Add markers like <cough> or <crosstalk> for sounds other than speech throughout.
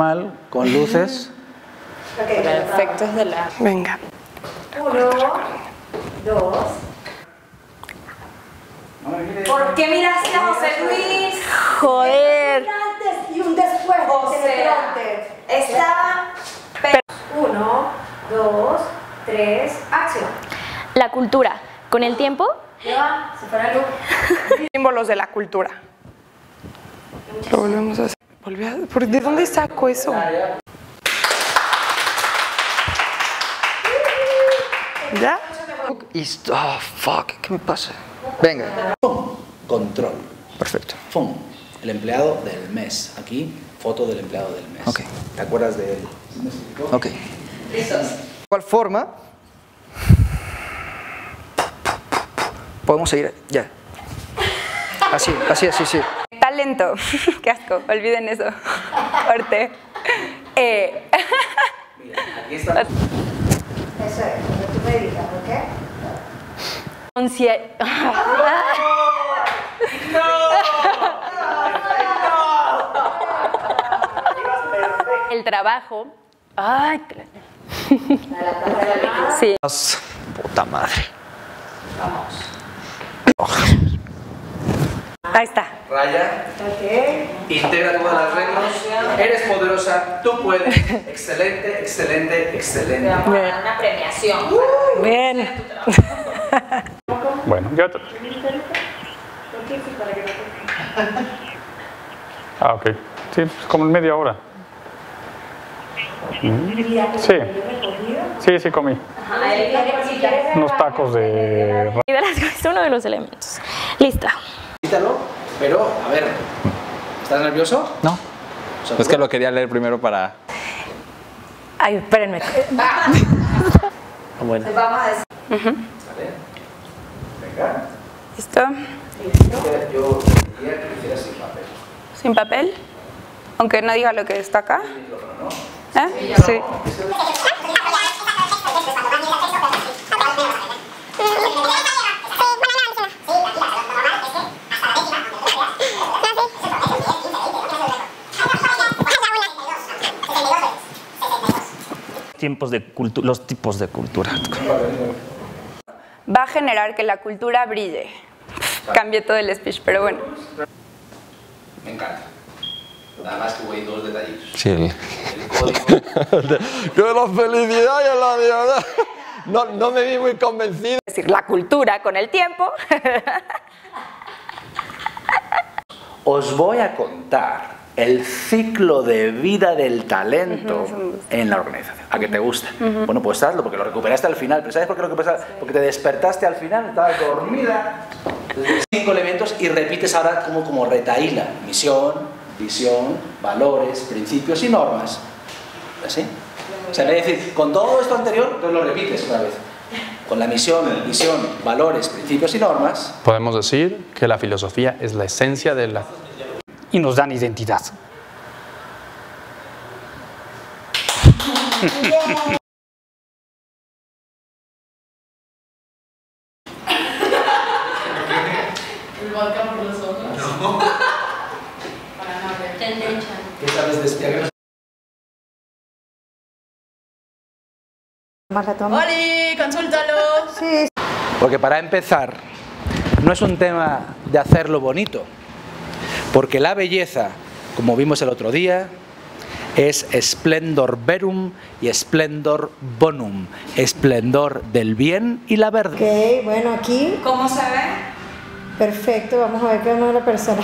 normal, con luces. Efectos de la... Venga. Uno, dos. ¿Por qué miraste a José Luis? Joder. Un antes y un después. Antes. Estaba... Uno, dos, tres, acción. La cultura. Con el tiempo, ¿Qué va? Se fue la luz. Símbolos de la cultura. Lo volvemos a hacer. Volví a- ¿por- ¿De dónde saco eso? ¿Ya? Y, oh, fuck, ¿qué me pasa? Venga. Control. Perfecto. Fum. El empleado del mes. Aquí, foto del empleado del mes. Ok. ¿Te acuerdas de él? Ok. De igual forma, podemos seguir, ya. Así, así, así, sí. Talento. <laughs> Qué asco, olviden eso. Corte. Eh, Aquí está. Eso es, tú me digas, ¿ok? concie- <laughs> el trabajo. Ay. <laughs> Sí. Puta madre. Ahí está. Raya. Ok. Integra todas las reglas. Eres poderosa. Tú puedes. Excelente, excelente, excelente. Una premiación. Bien. Bueno, yo... te- Ah, ok. Sí, pues como en media hora. Sí. Sí, sí comí. Unos tacos de... es uno de los elementos. Lista. Quítalo, pero, a ver. ¿Estás nervioso? No. Es que lo quería leer primero para. Ay, espérenme. <laughs> Bueno. ¿Vale? Venga. ¿Listo? Yo diría que hicieras sin papel. ¿Sin papel? Aunque no diga lo que está acá. ¿Eh? Sí. Tiempos de cultu- los tipos de cultura. Va a generar que la cultura brille. Cambié todo el speech, pero bueno. Me encanta. Nada más que voy dos detallitos. Sí, el- El código. ¡Qué la felicidad y la verdad! No, no me vi muy convencido. Es decir, la cultura con el tiempo. Os voy a contar el ciclo de vida del talento en la organización. ¿A que te gusta? Bueno, pues hazlo porque lo recuperaste al final. ¿Pero sabes por qué lo recuperaste? Porque te despertaste al final, estabas dormida. Cinco elementos y repites ahora como, como retaíla. Misión, visión, valores, principios y normas. ¿Así? O sea, en vez de decir, con todo esto anterior, entonces lo repites una vez. Con la misión, visión, valores, principios y normas, Podemos decir que la filosofía es la esencia de la... Y nos dan identidad. ¿qué sabes de espiar? ¡Oli! ¡Consúltalo! Porque para empezar, no es un tema de hacerlo bonito, porque la belleza, como vimos el otro día, es splendor verum y splendor bonum, esplendor del bien y la verdad. Ok, bueno, aquí, ¿Cómo se ve? perfecto. Vamos a ver qué es la persona.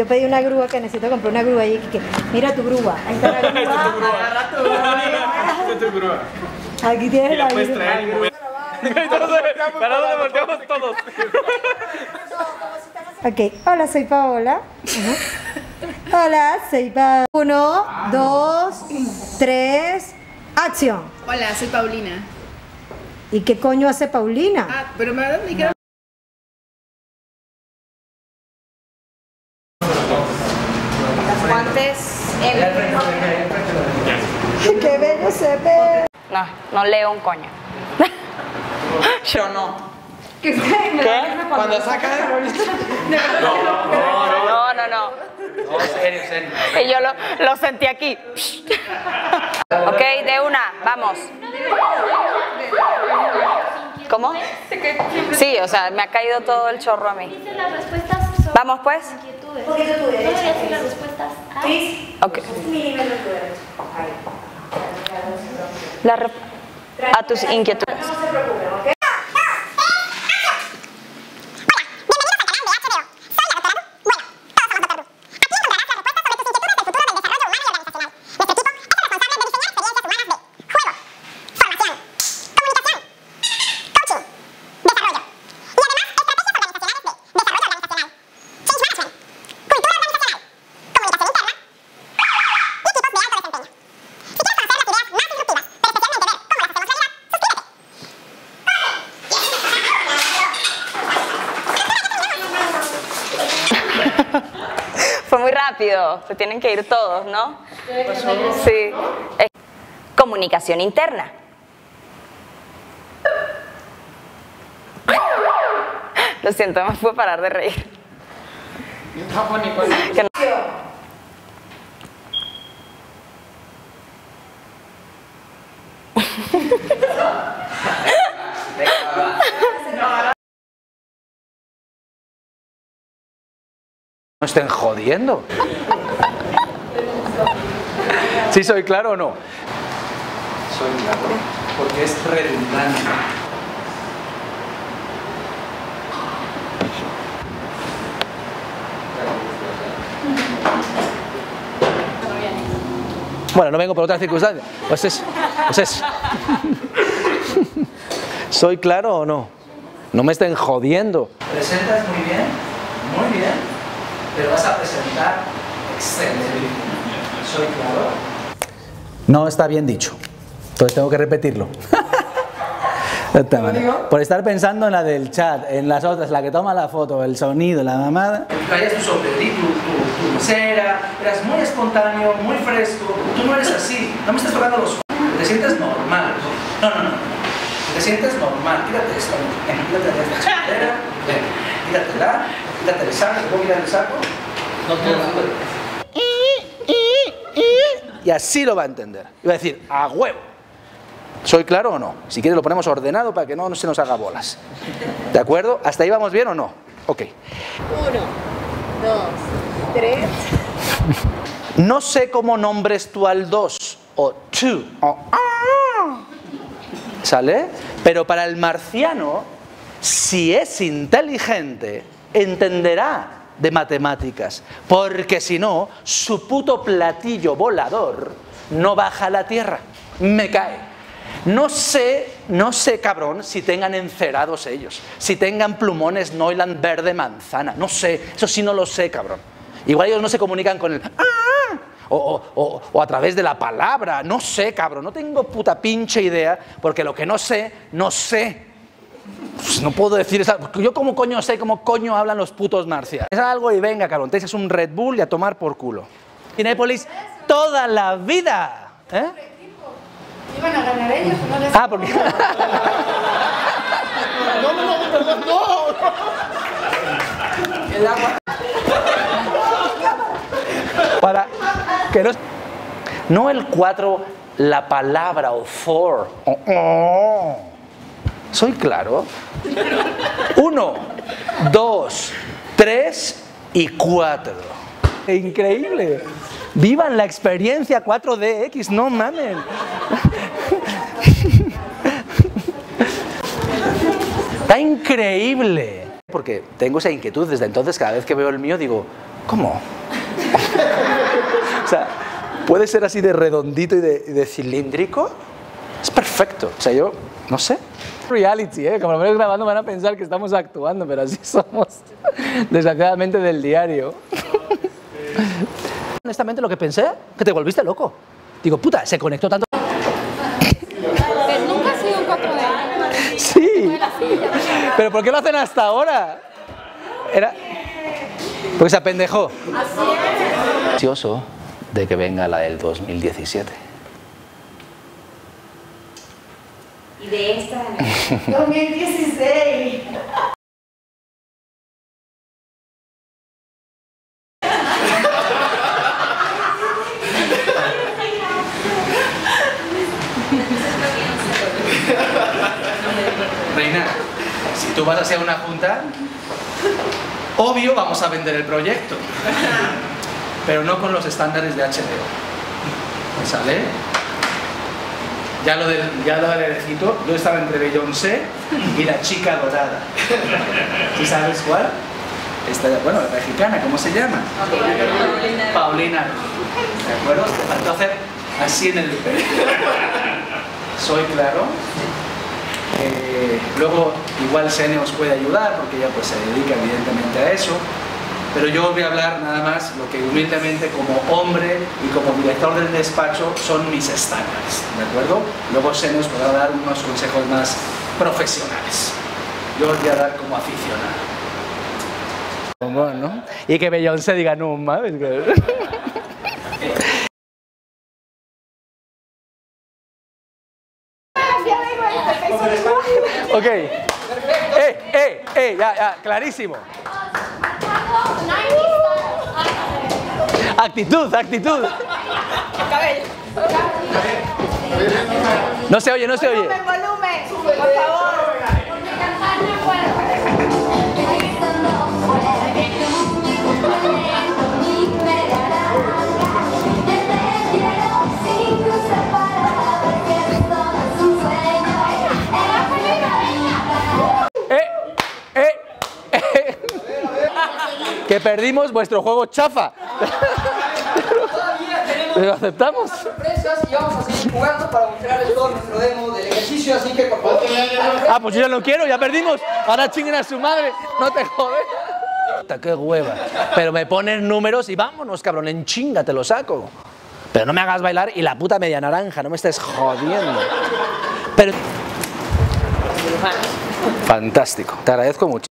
Yo pedí una grúa que necesito comprar una grúa y que mira tu grúa, ahí está la grúa. Agarra tu grúa. Aquí tienes la grúa. ¿Para dónde volteamos todos? Ok, hola, soy Paola. Hola, soy Paola. Uno, dos, tres, acción. Hola, soy Paulina. ¿Y qué coño hace Paulina? Ah, pero me van a indicar. Guantes. ¡Qué bello se ve! No, no no leo un coño. <laughs> Yo no. ¿Qué? Cuando saca de <laughs> No, no, no. serio, serio. Y yo lo, lo sentí aquí. <laughs> ok, de una, vamos. ¿Cómo? Sí, o sea, me ha caído todo el chorro a mí. Vamos pues. inquietudes. poquito tú ¿Puedo derecha, decir las respuestas A? Cris, Ok. milímetros tú derecha. Ahí. La re- a tus inquietudes. No se preocupen, ¿ok? Fue muy rápido, se tienen que ir todos, ¿no? Sí. Comunicación interna. Lo siento, me puedo parar de reír. Estén jodiendo. ¿Sí soy claro o no? Soy claro, porque es redundante. Bueno, no vengo por otras circunstancias. Pues es. Pues es. ¿Soy claro o no? No me estén jodiendo. Presentas muy bien, muy bien, pero vas a presentar excelente. ¿Soy claro? No está bien dicho. Entonces tengo que repetirlo. <laughs> Por estar pensando en la del chat, en las otras, la que toma la foto, el sonido, la mamada. Traías tu sombrerito, tu, tu, cera, eras muy espontáneo, muy fresco. Tú no eres así, no me estás tocando los te sientes normal. No, no, no. Te sientes normal. Quítate esto. Quítate esta chaquetera. Ven, quítatela. Quítate el saco. ¿Puedo quitar el saco? No puedo. Y así lo va a entender. Y va a decir, a huevo. ¿Soy claro o no? Si quieres lo ponemos ordenado para que no se nos haga bolas. ¿De acuerdo? ¿Hasta ahí vamos bien o no? Ok. Uno, dos, tres. No sé cómo nombres tú al 2 o tú o ah. ¿Sale? Pero para el marciano, si es inteligente, entenderá de matemáticas. Porque si no, su puto platillo volador no baja a la tierra. Me cae. No sé, no sé, cabrón, si tengan encerados ellos, si tengan plumones Neuland verde manzana, no sé, eso sí no lo sé, cabrón. Igual ellos no se comunican con el "ah", o- o a través de la palabra, no sé, cabrón, no tengo puta pinche idea, porque lo que no sé, no sé. Pues no puedo decir esa. Yo, como coño sé cómo coño hablan los putos marcianos? Es algo y venga, cabrón, te echas un Red Bull y a tomar por culo. Cinépolis toda la vida. ¿Eh? Iban a ganar ellos, ¿o no les Ah, porque. <laughs> No, no, no, perdón, no. El agua. Para que no. No el 4, la palabra o for. Oh, oh. ¿Soy claro? Uno, dos, tres y cuatro. Increíble. Vivan la experiencia 4DX, no mamen. Está increíble. Porque tengo esa inquietud desde entonces, cada vez que veo el mío digo, ¿cómo? o sea, puede ser así de redondito y de, y de cilíndrico. Es perfecto. O sea, yo no sé. Reality, ¿eh? Como lo ves grabando van a pensar que estamos actuando, pero así <laughs> somos. Desgraciadamente del diario. <laughs> Honestamente lo que pensé, que te volviste loco. Digo, puta, se conectó tanto. Nunca ha sido un 4D. Sí. ¿Pero por qué lo hacen hasta ahora? Era... Porque se apendejó. Ansioso de que venga la del 2017. De esta 2016. Reina, si tú vas a hacer una junta, obvio vamos a vender el proyecto, pero no con los estándares de HBO. ¿Sale? Ya lo del, ya lo heredecito, yo estaba entre Beyoncé y la chica dorada. ¿Sí sabes cuál? Esta, bueno, la mexicana, ¿cómo se llama? Paulina. Paulina. ¿De acuerdo? Entonces, así en el... ¿Soy claro? Eh, luego igual Sene os puede ayudar porque ella pues se dedica evidentemente a eso pero yo voy a hablar nada más lo que humildemente como hombre y como director del despacho son mis estándares, ¿de acuerdo? Luego Sene os podrá dar unos consejos más profesionales. Yo os voy a dar como aficionado. ¿no? Y que Beyoncé diga no, mames. <laughs> Ok. Eh, eh, eh, ya, ya, clarísimo. Actitud, actitud. No se oye, no se oye. Volumen, volumen, por favor. Que perdimos vuestro juego chafa. Lo aceptamos. sorpresas y vamos a seguir jugando para mostrarles todo nuestro demo del ejercicio, así que por favor. Ah, pues yo ya no quiero, ya perdimos. Ahora chinguen a su madre. No te jodes. Qué hueva. Pero me pones números y vámonos, cabrón. En chinga te lo saco. Pero no me hagas bailar y la puta media naranja. No me estés jodiendo. Pero. Fantástico. Te agradezco mucho.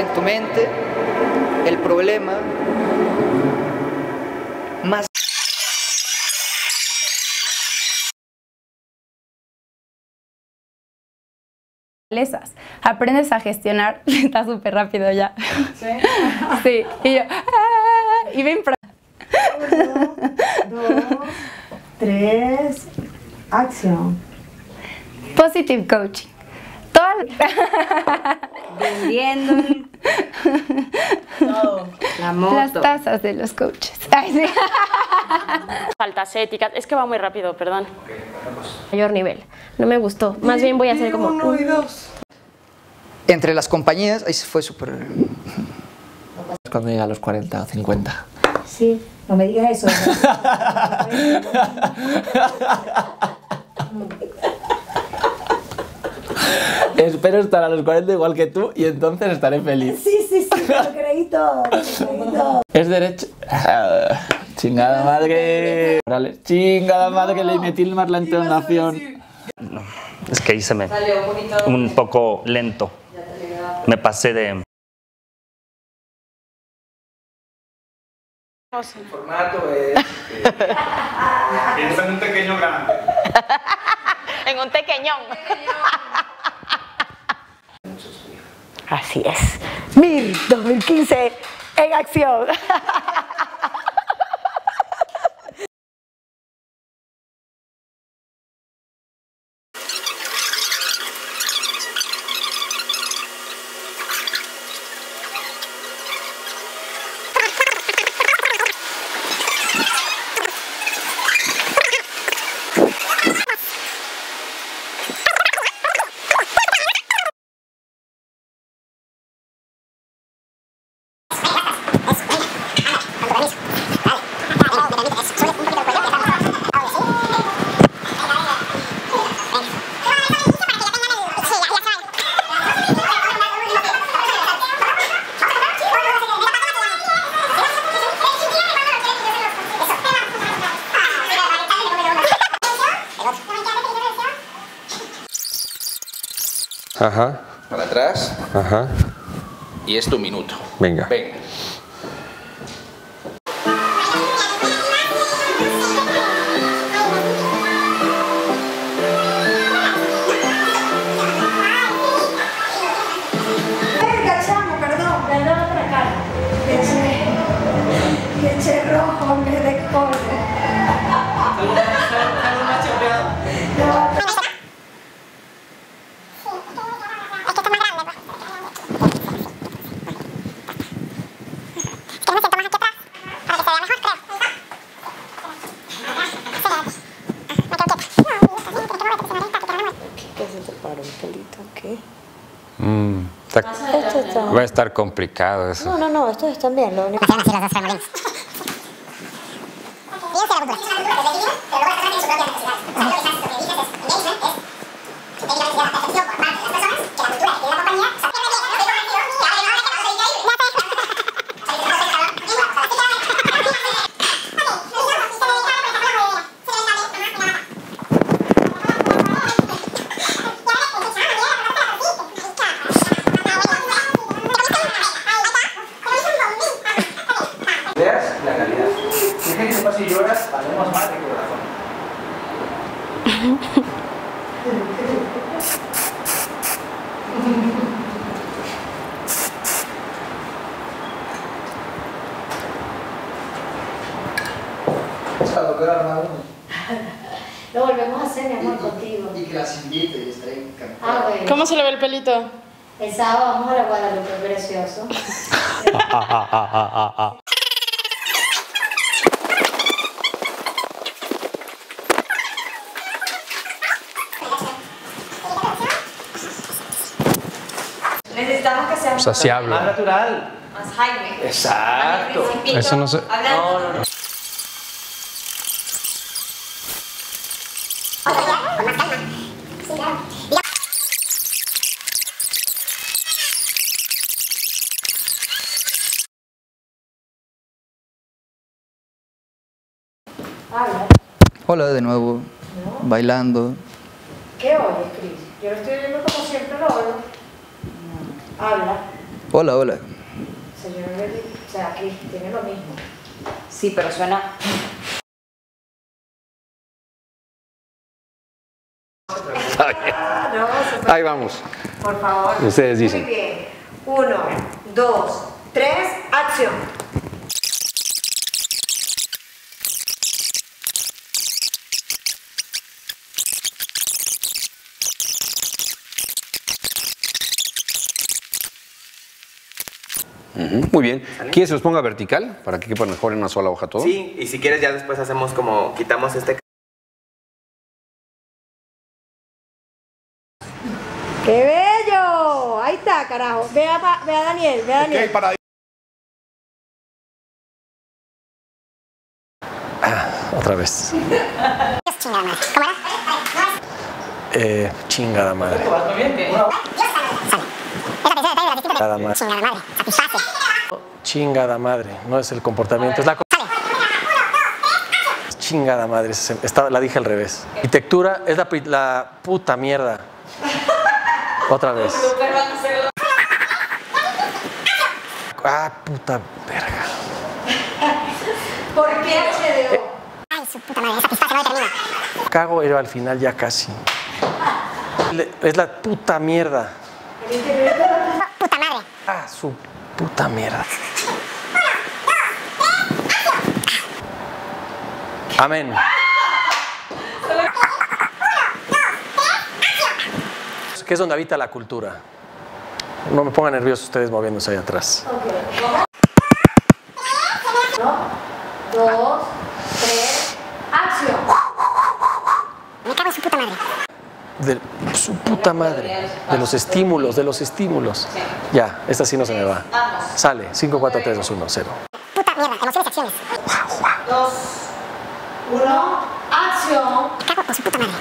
En tu mente el problema más. Aprendes a gestionar, <laughs> está súper rápido ya. Sí. Sí, y yo, ¡ah! y ven Dos, tres, acción. Positive coaching. Toda Vendiendo la moto. las tazas de los coaches. Ay, sí. Faltas éticas. Es que va muy rápido, perdón. Mayor nivel. No me gustó. Más bien voy a hacer como. uno y dos. Entre las compañías, ahí se fue súper. Cuando llega a los 40 o 50. Sí, no me digas eso. <laughs> Espero estar a los 40 igual que tú y entonces estaré feliz. Sí, sí, sí, me lo creí todo. me lo creí <laughs> todo. Es derecho. <laughs> Chingada madre. Chingada madre que le metí más la entonación. Es que hice me un poco lento. Me pasé de... formato es. <laughs> Piensa en un pequeño grande. en un pequeñón. Así es. MIR 2015 en acción. <laughs> Ajá. Para atrás Ajá. y es tu minuto. Venga. Venga. Va a estar complicado eso. No, no, no, estos están bien. Lo único... Veas la calidad. Si gente se pasa y lloras, valemos más de corazón. <laughs> Lo volvemos a hacer, mi amor, contigo. Y que las invite y estaré encantado. Ah, bueno. ¿Cómo se le ve el pelito? El sábado vamos a la Guadalupe, precioso. <laughs> Más natural. más Jaime. Exacto. Eso no sé. hablando. No, no, no. Hola de nuevo, bailando. ¿Qué oyes, Cris? Yo lo estoy oyendo como siempre lo oigo. Habla. Hola, hola. Señor Betty, o sea, Cris, tiene lo mismo. Sí, pero suena. No, super- Ahí vamos. por favor. Ustedes dicen. Muy bien. Uno, dos, tres, acción. Muy bien. ¿Quieres que los ponga vertical para que quepa mejor en una sola hoja todo? Sí, y si quieres ya después hacemos como quitamos este ¡Qué bello! Ahí está, carajo. Ve a, Pa- ve a Daniel, ve a Daniel. Otra vez. Eh, chingada madre. Chingada madre. Chingada madre. No es el comportamiento, es la co- Chingada madre. esta- la dije al revés. Arquitectura es la, puta mierda. Otra vez. Ah, puta verga. ¿Por qué HDO? Ay, su puta madre, satisface, no termina. Cago era al final ya casi. Es la puta mierda. Ah, su puta mierda. Amén. Que es donde habita la cultura. No me pongan nerviosos ustedes moviéndose ahí atrás. Dos, tres, acción. Me cago en su puta madre. De su puta madre. De los estímulos, de los estímulos. Ya, esta sí no se me va. Sale. 5, 4, 3, 2, 1, 0. Puta mierda, emociones acciones. Dos, uno, acción. Me cago en su puta madre.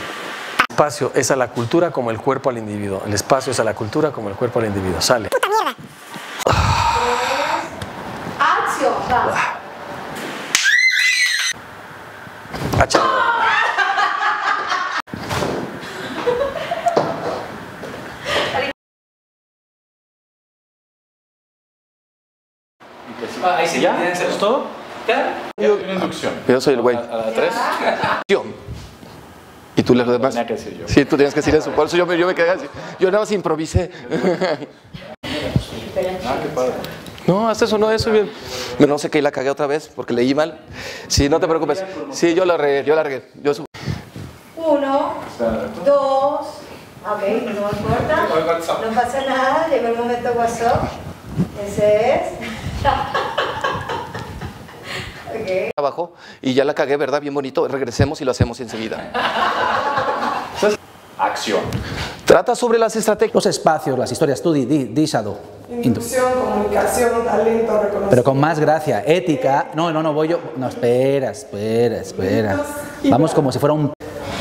Espacio es a la cultura como el cuerpo al individuo. El espacio es a la cultura como el cuerpo al individuo. Sale. Puta mierda. Acción. Vamos. Hacha. Ah, ahí sí, ¿ya? ¿Es todo? ¿Ya? Una inducción. Yo soy el güey. ¿A la tres? Yo. ¿Y tú los demás? Tenía que decir yo. Sí, tú tenías que decir eso. Por eso yo me, yo me quedé así. Yo nada más improvisé. Ah, qué padre. No, hasta eso no, eso bien. No sé qué la cagué otra vez porque leí mal. Sí, no te preocupes. Sí, yo la regué, yo la regué. Yo su- Uno, dos, ok, no importa, no pasa nada, llegó el momento WhatsApp, ese es. <laughs> abajo y ya la cagué, ¿verdad? Bien bonito. Regresemos y lo hacemos enseguida. Acción. Trata sobre las estrategias. Los espacios, las historias, tú di, di, di. Inducción, comunicación, talento, reconocimiento. Pero con más gracia, ética. No, no, no, voy yo. No, espera, espera, espera. Vamos como si fuera un.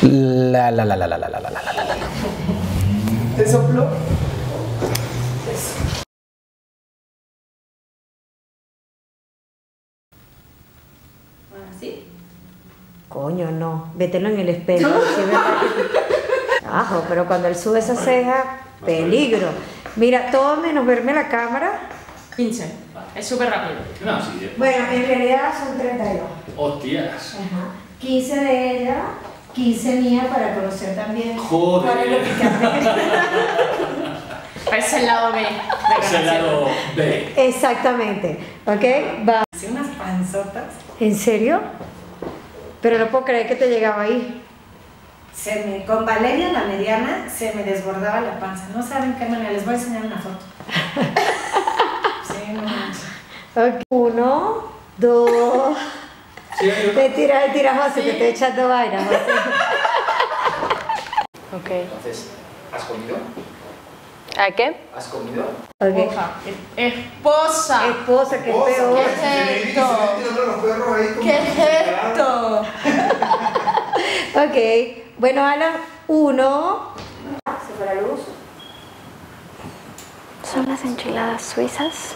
La, la, la, la, la, la, la, la, la, la, la. ¿Te soplo? Coño, no, vételo en el espejo. Ajo, pero cuando él sube esa ceja, peligro. Mira, todo menos verme la cámara. 15. Es súper rápido. No, sí. Bueno, en realidad son 32. Hostias. Ajá. 15 de ella, 15 mía para conocer también Joder. cuál es lo picante. <laughs> Es el lado B. Es el lado. B. Exactamente. ¿Ok? Va. Hace unas panzotas. ¿En serio? Pero no puedo creer que te llegaba ahí. Se me, con Valeria, la mediana, se me desbordaba la panza. No saben qué manera. Les voy a enseñar una foto. <laughs> Sí, no manches. Ok. Uno, dos. Te tira, te tira, José, que te echando vaina, José. <laughs> Ok. Entonces, ¿has comido? ¿A qué? ¿Has comido? Ok. Esposa. Esposa, que es peor. ¿Qué es esto? ¿Qué es esto? Ok. Bueno, Alan, uno. Se fue la luz. ¿Son las enchiladas suizas?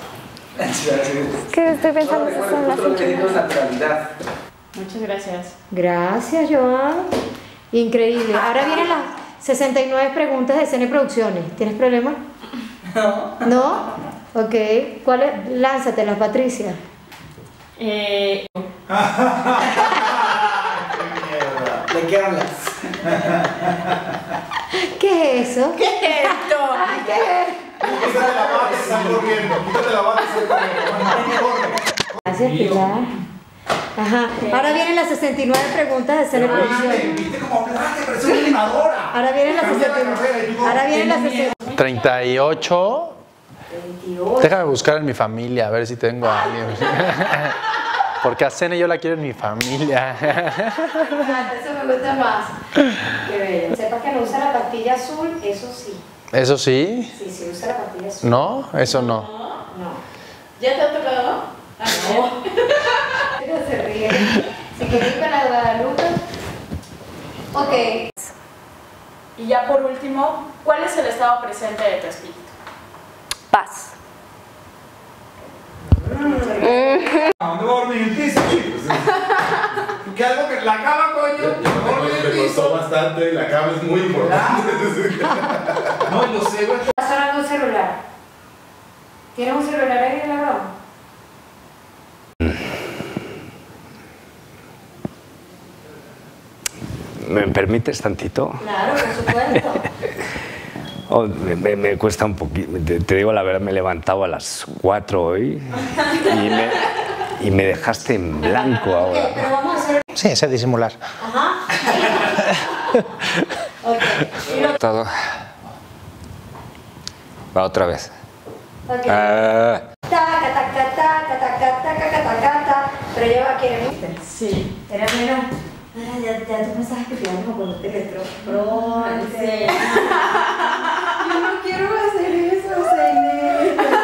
¿Qué estoy pensando que son las enchiladas? naturalidad. Muchas gracias. Gracias, Joan. Increíble. Ahora vienen las 69 preguntas de CN Producciones. ¿Tienes problema? No. ¿No? Ok. ¿Cuál es? Lánzatelas, Patricia. Eh, <laughs> ¿De qué hablas? ¿Qué es eso? ¿Qué es esto? Ay, ¿Qué es? Quítate la bata corriendo. Quítate la bata corriendo. Gracias, Pilar. Ajá. Ahora vienen las 69 preguntas de CN Producciones. ¿Viste cómo animadora. Ahora vienen las 69. Ahora vienen las 69. 38. Déjame buscar en mi familia, a ver si tengo a alguien. <laughs> Porque a Cene yo la quiero en mi familia. Eso me gusta más. Qué bello. Sepa que no usa la pastilla azul, eso sí. ¿Eso sí? Sí, sí usa la pastilla azul. ¿No? Eso no. No. ¿Ya te ha tocado? Ah, no. <laughs> Pero se ríe. Si quieres con la Guadalupe. Ok. Y ya por último, ¿cuál es el estado presente de tu espíritu? Paz. ¿A dónde va a dormir el piso, chicos? Que algo que la cama, coño. Me costó bastante, la cama es muy importante. No, lo sé, güey. Está sonando un celular. ¿Tienes un celular ahí en la broma? ¿Me permites tantito? Claro, por supuesto. <laughs> Oh, me, me- me cuesta un poquito, te, te digo la verdad, me he levantado a las 4 hoy y me, y me dejaste en blanco ahora. pero vamos a hacer. Sí, sé disimular. Ajá. <laughs> ok. Y lo- Todo. Va otra vez. ok. Ah. Pero lleva aquí en el Sí. Era menos. Ya, ya tú me estabas pidiendo cuando te electro. Bro, en Sí. <laughs> Yo no quiero hacer eso, Zeynep. <laughs>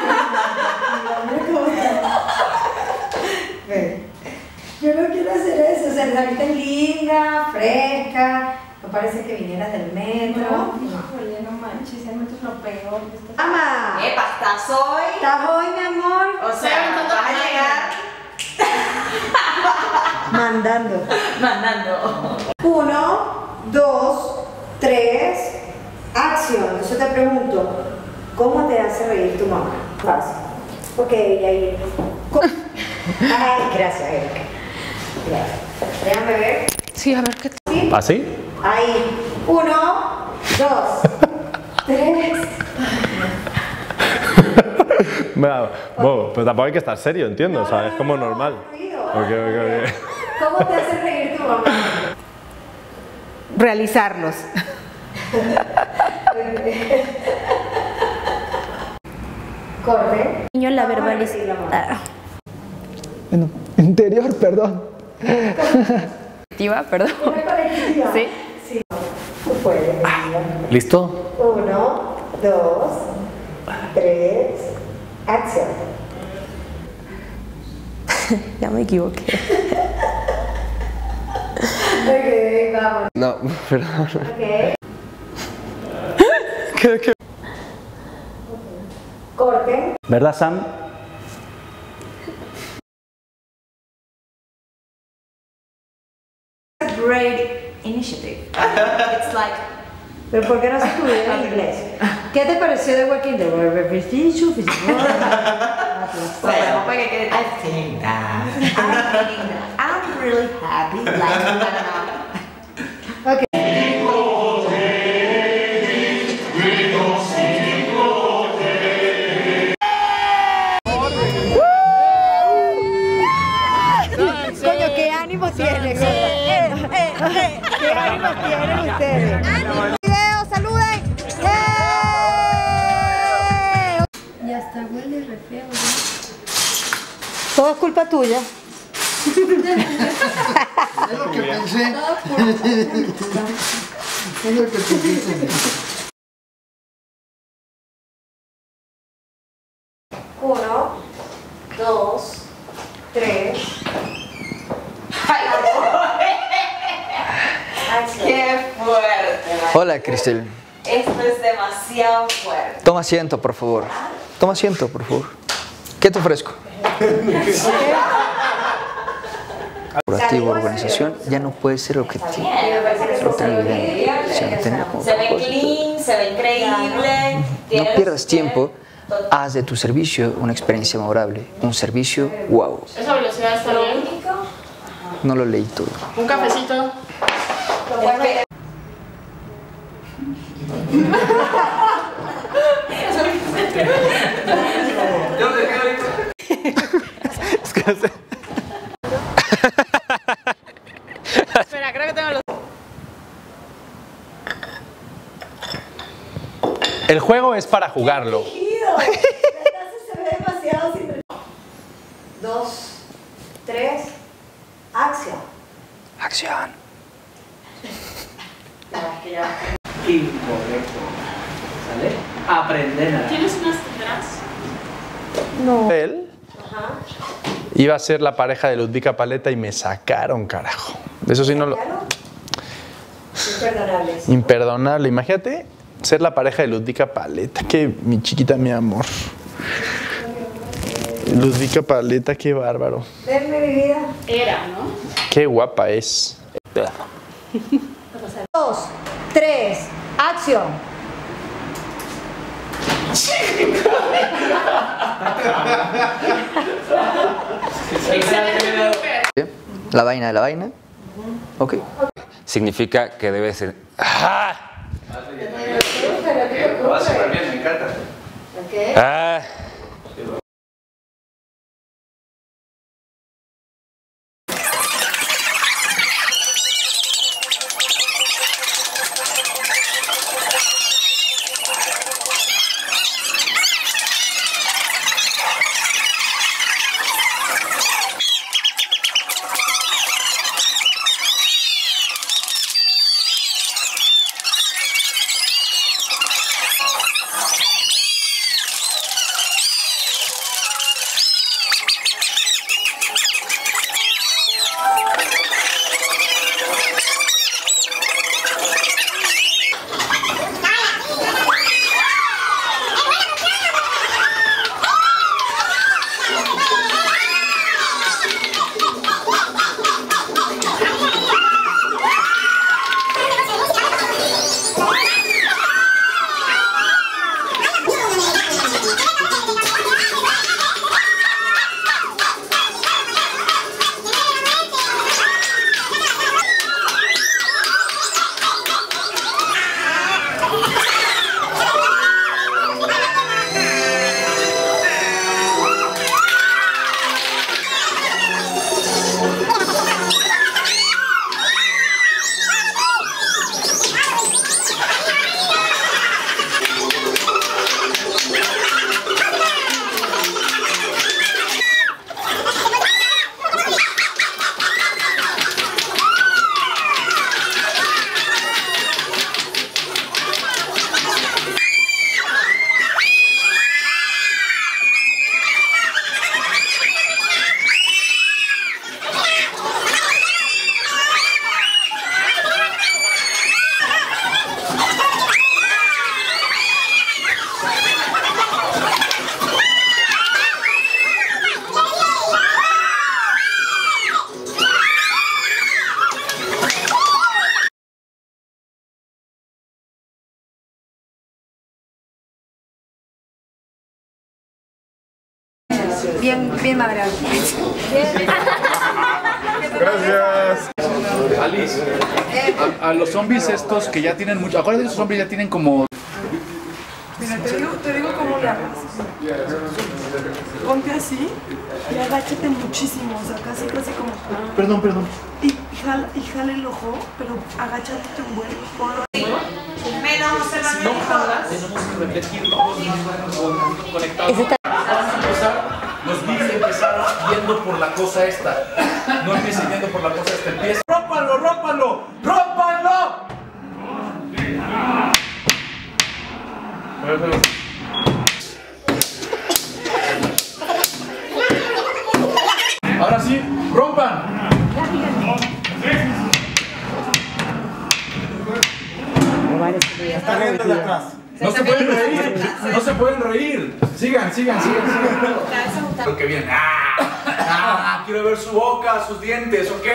Yo no quiero hacer eso. O sea, la vida es linda, fresca. No parece que vinieras del metro. Híjole, no manches, el metro es lo peor. ¡Ama! Epa, ¿estás hoy? ¿Estás hoy, mi amor? O sea, a Mandando. mandando. Uno, dos, tres, acción. Entonces te pregunto, ¿cómo te hace reír tu mamá? Fácil. Porque ella ahí. ¿Cómo- Ay, gracias, Erika. Gracias. Déjame ver. Sí, a ver qué Sí. ¿Así? Ahí. Uno, dos, tres. Bueno, bueno, pero tampoco hay que estar serio, entiendo, o sea, es como normal. Ok, ok, ok. ¿Cómo te hace reír tu mamá? Realizarlos. Corte. Niño la verbaliza. Bueno, interior, perdón. Colectiva, perdón. Sí. Sí. Tú puedes. ¿Listo? Uno, dos, tres. Acción. <laughs> Ya me equivoqué. <laughs> Ok, vamos. No, <laughs> perdón. Ok. ¿Qué, qué? Corte. ¿Verdad, Sam? Great initiative. It's like. Pero ¿por qué no se estudia en inglés? ¿Qué te pareció de Walking Dead? Repetition, <laughs> I think that. I'm thinking that. I'm really happy. Like, I. Okay. Coño, qué ánimo tienen. Eh, eh, eh, qué ánimo tienen ustedes. Todo es culpa tuya. Es lo que pensé. Es lo que pensé. Uno, dos, tres. ¡Qué fuerte! Hola, Cristel. Esto es demasiado fuerte. Toma asiento, por favor. Toma asiento, por favor. ¿Qué te ofrezco? <laughs> Corporativo, organización, ya no puede ser objetivo. Como Se ve propósito. clean, se ve increíble. No pierdas tiempo, haz de tu servicio una experiencia memorable, un servicio wow. Esa velocidad está bien. No lo leí todo. Un cafecito. <laughs> <laughs> <laughs> Es que hace- Espera, creo que tengo los. El juego es para jugarlo. <laughs> Se ve demasiado sin Dos, tres. Acción. Acción. Incorrecto. ¿Sale? Aprender a... ¿Tienes unas tijeras? No. Él. Iba a ser la pareja de Ludvika Paleta y me sacaron, carajo. Eso sí no lo... Imperdonables. Imperdonable. Imagínate ser la pareja de Ludvika Paleta. Que mi chiquita, mi amor. Ludvika Paleta, qué bárbaro. Venme mi vida. Era, ¿no? Qué guapa es. Dos, tres. Acción. La vaina de la vaina. Ok. Significa que debe ser. ¡Ah! Va súper bien, me encanta. Ah. Bien madreado. Gracias. Alice, a, a los zombies estos que ya tienen mucho. Acuérdate que esos zombies ya tienen como. Mira, te digo, te digo cómo le hagas. Ponte así y agáchate muchísimo, o sea, casi, casi como. Perdón, perdón. Y jala, y jala el ojo, pero agáchate un buen. Ponlo así. Si no jalas, tenemos que repetirlo conectados. Vamos a empezar, los beats empezaron yendo por la cosa esta. No empiecen yendo por la cosa esta, empieza. ¡Rómpanlo, rómpanlo! ¡Rómpanlo! Ahora sí, rompan. No se pueden reír, no se pueden reír. Sigan, sigan, sigan, sigan. Lo que viene. Ah, <laughs> ah, quiero ver su boca, sus dientes, ¿ok?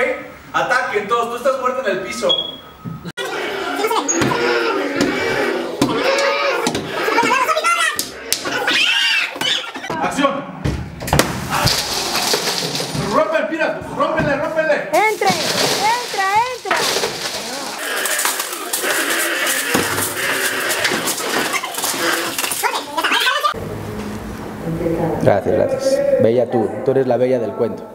Ataquen todos, tú estás muerto en el piso. ¡Acción! ¡Rompe, mira! ¡Rómpele, rómpele! Entre, entra, entra. Gracias, gracias. Bella tú, tú eres la bella del cuento.